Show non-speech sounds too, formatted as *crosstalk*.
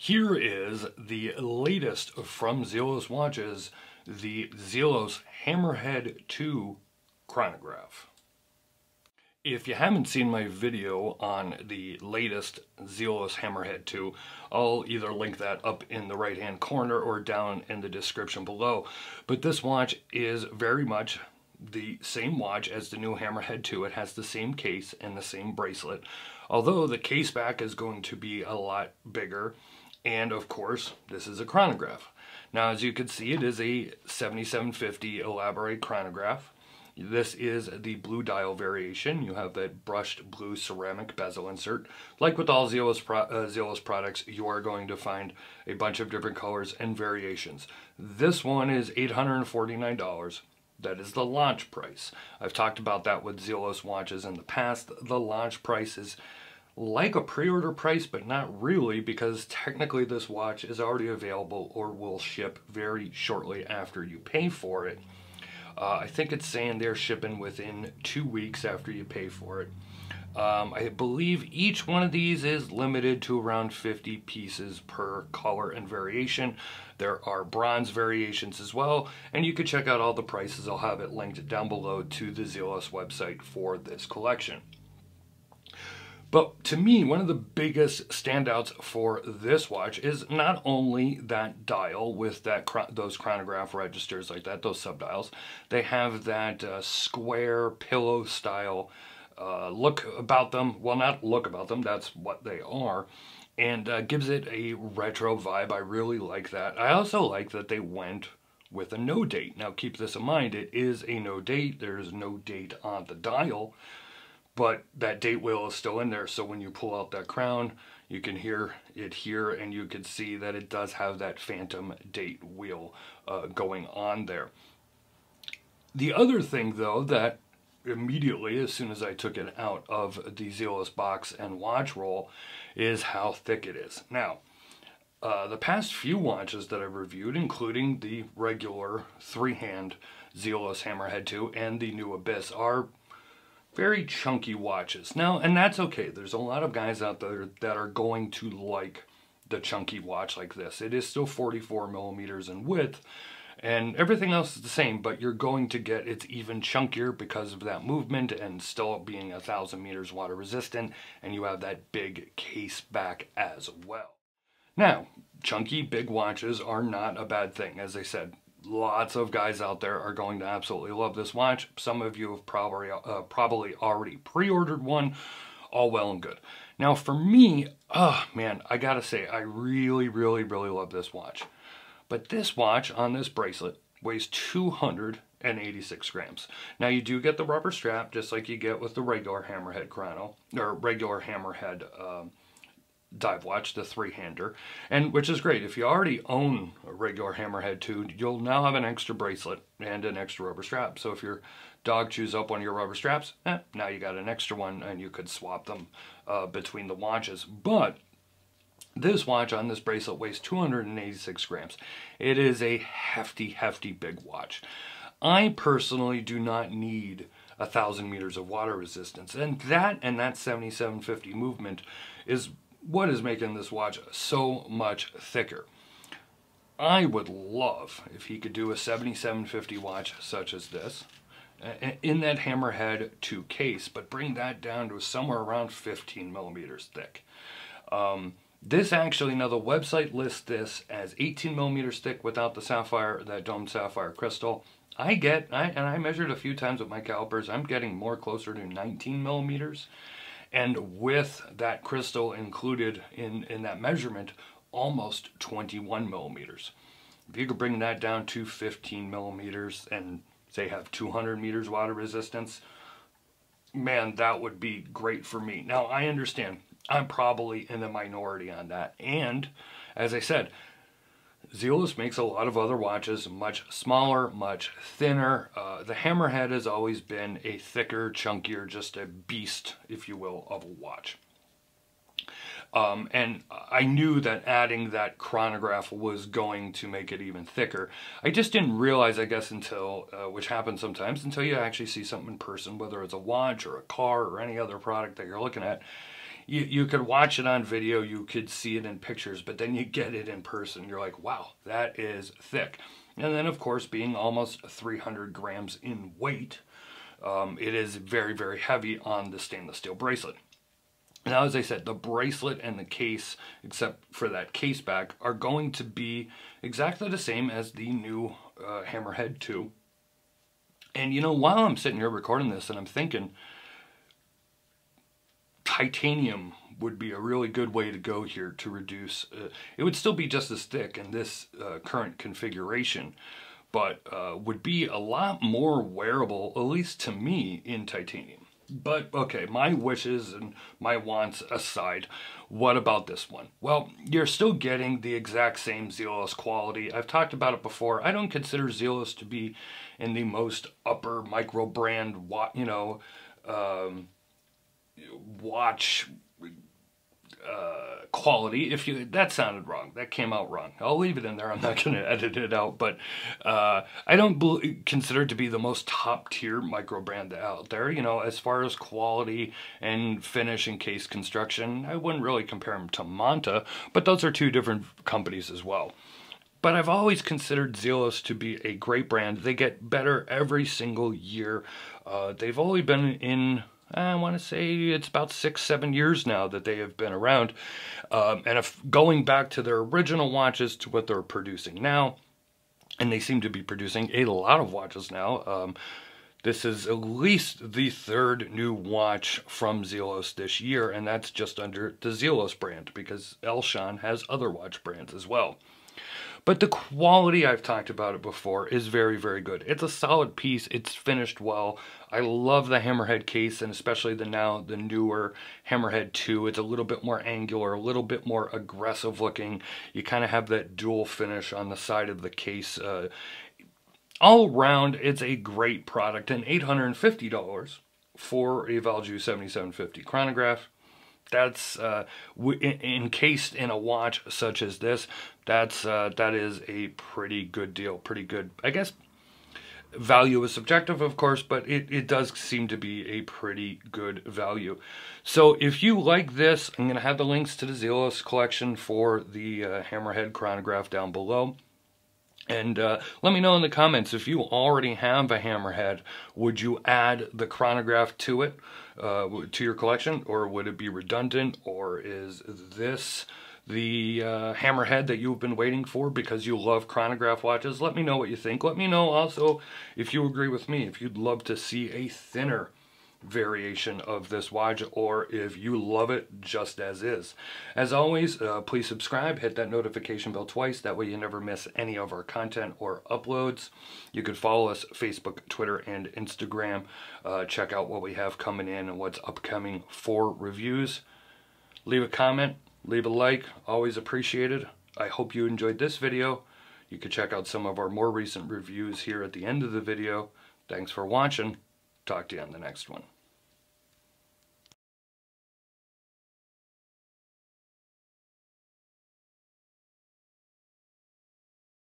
Here is the latest from Zelos Watches, the Zelos Hammerhead 2 chronograph. If you haven't seen my video on the latest Zelos Hammerhead 2, I'll either link that up in the right hand corner or down in the description below. But this watch is very much the same watch as the new Hammerhead 2. It has the same case and the same bracelet, although the case back is going to be a lot bigger and of course, this is a chronograph. Now, as you can see, it is a 7750 elaborate chronograph. This is the blue dial variation. You have that brushed blue ceramic bezel insert. Like with all Zelos, pro uh, products, you are going to find a bunch of different colors and variations. This one is $849. That is the launch price. I've talked about that with Zelos watches in the past. The launch price is like a pre-order price, but not really because technically this watch is already available or will ship very shortly after you pay for it. Uh, I think it's saying they're shipping within two weeks after you pay for it. Um, I believe each one of these is limited to around 50 pieces per color and variation. There are bronze variations as well, and you can check out all the prices. I'll have it linked down below to the Zelos website for this collection. But to me, one of the biggest standouts for this watch is not only that dial with that those chronograph registers like that, those subdials. They have that uh, square pillow style uh, look about them. Well, not look about them. That's what they are. And uh, gives it a retro vibe. I really like that. I also like that they went with a no date. Now keep this in mind, it is a no date. There is no date on the dial but that date wheel is still in there. So when you pull out that crown, you can hear it here and you can see that it does have that phantom date wheel uh, going on there. The other thing though that immediately as soon as I took it out of the Zelos box and watch roll is how thick it is. Now, uh, the past few watches that I've reviewed, including the regular three-hand Zelos Hammerhead 2 and the new Abyss, are very chunky watches. Now, and that's okay. There's a lot of guys out there that are going to like the chunky watch like this. It is still 44 millimeters in width, and everything else is the same, but you're going to get it's even chunkier because of that movement and still being a thousand meters water resistant, and you have that big case back as well. Now, chunky big watches are not a bad thing. As I said, lots of guys out there are going to absolutely love this watch. Some of you have probably uh, probably already pre-ordered one. All well and good. Now for me, oh man, I gotta say, I really, really, really love this watch. But this watch on this bracelet weighs 286 grams. Now you do get the rubber strap, just like you get with the regular Hammerhead chrono, or regular Hammerhead um, dive watch, the three-hander, and which is great. If you already own a regular Hammerhead 2, you'll now have an extra bracelet and an extra rubber strap. So if your dog chews up one of your rubber straps, eh, now you got an extra one and you could swap them uh, between the watches. But this watch on this bracelet weighs 286 grams. It is a hefty, hefty big watch. I personally do not need a thousand meters of water resistance. And that and that 7750 movement is what is making this watch so much thicker. I would love if he could do a 7750 watch such as this in that hammerhead 2 case, but bring that down to somewhere around 15 millimeters thick. Um, this actually, now the website lists this as 18 millimeters thick without the sapphire, that domed sapphire crystal. I get, I, and I measured a few times with my calipers, I'm getting more closer to 19 millimeters and with that crystal included in, in that measurement, almost 21 millimeters. If you could bring that down to 15 millimeters and say have 200 meters water resistance, man, that would be great for me. Now, I understand I'm probably in the minority on that. And as I said, Zelos makes a lot of other watches much smaller, much thinner. Uh, the Hammerhead has always been a thicker, chunkier, just a beast, if you will, of a watch. Um, and I knew that adding that chronograph was going to make it even thicker. I just didn't realize, I guess, until, uh, which happens sometimes, until you actually see something in person, whether it's a watch or a car or any other product that you're looking at, you, you could watch it on video, you could see it in pictures, but then you get it in person. You're like, wow, that is thick. And then, of course, being almost 300 grams in weight, um, it is very, very heavy on the stainless steel bracelet. Now, as I said, the bracelet and the case, except for that case back, are going to be exactly the same as the new uh, Hammerhead 2. And you know, while I'm sitting here recording this and I'm thinking, titanium would be a really good way to go here to reduce. Uh, it would still be just as thick in this uh, current configuration, but uh, would be a lot more wearable, at least to me, in titanium. But okay, my wishes and my wants aside, what about this one? Well, you're still getting the exact same Zelos quality. I've talked about it before. I don't consider Zelos to be in the most upper micro brand, you know, um, watch uh, quality. If you that sounded wrong, that came out wrong. I'll leave it in there. I'm not *laughs* going to edit it out. But uh, I don't consider it to be the most top tier micro brand out there. You know, as far as quality and finish and case construction, I wouldn't really compare them to Monta. But those are two different companies as well. But I've always considered Zelos to be a great brand. They get better every single year. Uh, they've only been in I want to say it's about six, seven years now that they have been around. Um, and if going back to their original watches to what they're producing now, and they seem to be producing a lot of watches now. Um, this is at least the third new watch from Zelos this year, and that's just under the Zelos brand because Elshan has other watch brands as well. But the quality, I've talked about it before, is very, very good. It's a solid piece. It's finished well. I love the Hammerhead case and especially the now, the newer Hammerhead 2. It's a little bit more angular, a little bit more aggressive looking. You kind of have that dual finish on the side of the case. Uh, all around, it's a great product and $850 for a Valjoux 7750 chronograph that's uh, encased in a watch such as this. That's uh, that is a pretty good deal. Pretty good. I guess value is subjective, of course, but it, it does seem to be a pretty good value. So if you like this, I'm going to have the links to the Zelos collection for the uh, Hammerhead chronograph down below. And uh, let me know in the comments if you already have a hammerhead, would you add the chronograph to it, uh, to your collection, or would it be redundant, or is this the uh, hammerhead that you've been waiting for because you love chronograph watches? Let me know what you think. Let me know also if you agree with me, if you'd love to see a thinner variation of this watch or if you love it just as is. As always, uh, please subscribe, hit that notification bell twice, that way you never miss any of our content or uploads. You could follow us Facebook, Twitter, and Instagram. Uh, check out what we have coming in and what's upcoming for reviews. Leave a comment, leave a like, always appreciated. I hope you enjoyed this video. You can check out some of our more recent reviews here at the end of the video. Thanks for watching. Talk to you on the next one.